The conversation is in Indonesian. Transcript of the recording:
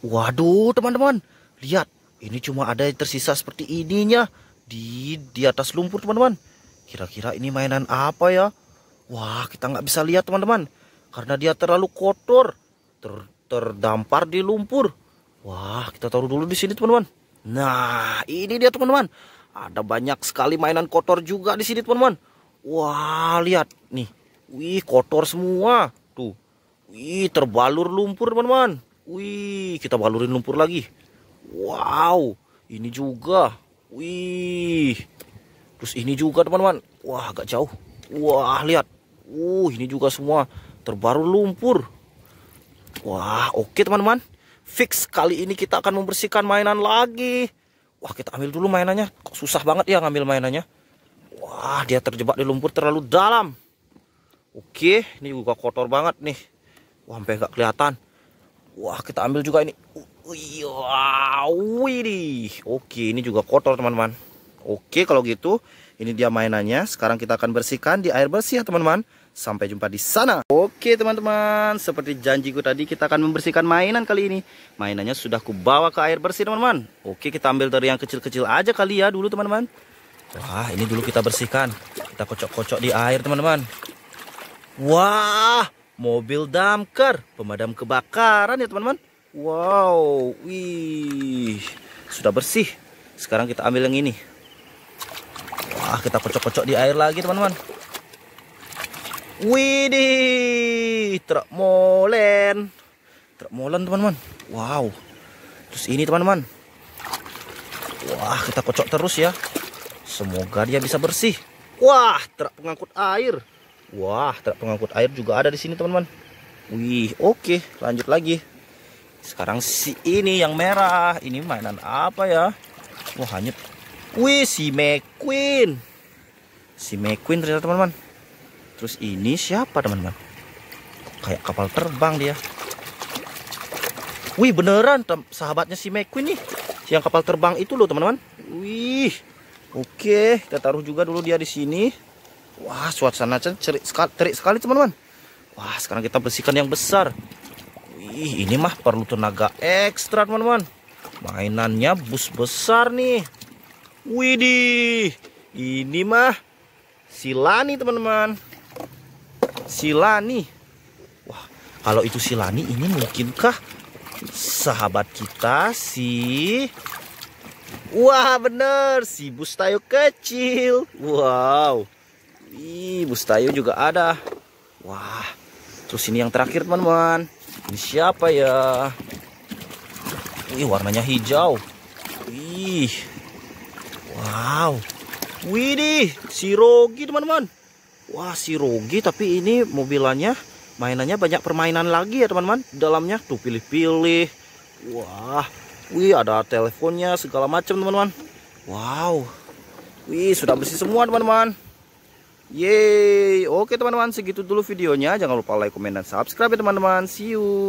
Waduh, teman-teman. Lihat, ini cuma ada yang tersisa seperti ininya di di atas lumpur, teman-teman. Kira-kira ini mainan apa ya? Wah, kita nggak bisa lihat, teman-teman. Karena dia terlalu kotor. Ter, terdampar di lumpur. Wah, kita taruh dulu di sini, teman-teman. Nah, ini dia, teman-teman. Ada banyak sekali mainan kotor juga di sini, teman-teman. Wah, lihat nih. Wih, kotor semua. Tuh. Wih, terbalur lumpur, teman-teman. Wih, kita balurin lumpur lagi. Wow, ini juga. Wih. Terus ini juga, teman-teman. Wah, agak jauh. Wah, lihat. Uh, ini juga semua terbaru lumpur. Wah, oke, teman-teman. Fix kali ini kita akan membersihkan mainan lagi. Wah, kita ambil dulu mainannya. Kok susah banget ya ngambil mainannya. Wah, dia terjebak di lumpur terlalu dalam. Oke, ini juga kotor banget nih. Wah, sampai nggak kelihatan. Wah, kita ambil juga ini. Wow, ini. Oke, ini juga kotor, teman-teman. Oke, kalau gitu, ini dia mainannya. Sekarang kita akan bersihkan di air bersih ya, teman-teman. Sampai jumpa di sana. Oke, teman-teman. Seperti janjiku tadi, kita akan membersihkan mainan kali ini. Mainannya sudah kubawa ke air bersih, teman-teman. Oke, kita ambil dari yang kecil-kecil aja kali ya dulu, teman-teman. Wah, ini dulu kita bersihkan. Kita kocok-kocok di air, teman-teman. Wah, mobil damkar, pemadam kebakaran ya teman-teman. Wow, wih, sudah bersih. Sekarang kita ambil yang ini. Wah, kita kocok-kocok di air lagi teman-teman. Widih, truk molen. Truk molen teman-teman. Wow. Terus ini teman-teman. Wah, kita kocok terus ya. Semoga dia bisa bersih. Wah, truk pengangkut air. Wah, truk pengangkut air juga ada di sini, teman-teman. Wih, oke, lanjut lagi. Sekarang si ini yang merah. Ini mainan apa ya? Wah, hanyut. Wih, si McQueen. Si McQueen ternyata, teman-teman. Terus ini siapa, teman-teman? Kayak kapal terbang dia. Wih, beneran sahabatnya si McQueen nih. Yang kapal terbang itu loh, teman-teman. Wih. Oke, kita taruh juga dulu dia di sini. Wah, suasana cerik sekali, terik sekali teman-teman. Wah, sekarang kita bersihkan yang besar. Wih, ini mah perlu tenaga ekstra teman-teman. Mainannya bus besar nih. Widih, ini mah Silani teman-teman. Silani. Wah, kalau itu Silani ini mungkinkah sahabat kita si Wah bener si Bustayo kecil Wow Ih, Bustayo juga ada. Wah. Terus ini yang terakhir, teman-teman. Ini siapa ya? Wih, warnanya hijau. Wih. Wow. Widih, si Rogi, teman-teman. Wah, si Rogi tapi ini mobilannya mainannya banyak permainan lagi ya, teman-teman. Dalamnya tuh pilih-pilih. Wah. Wih, ada teleponnya segala macam, teman-teman. Wow. Wih, sudah bersih semua, teman-teman. Yeay, oke teman-teman segitu dulu videonya. Jangan lupa like, komen, dan subscribe ya teman-teman. See you.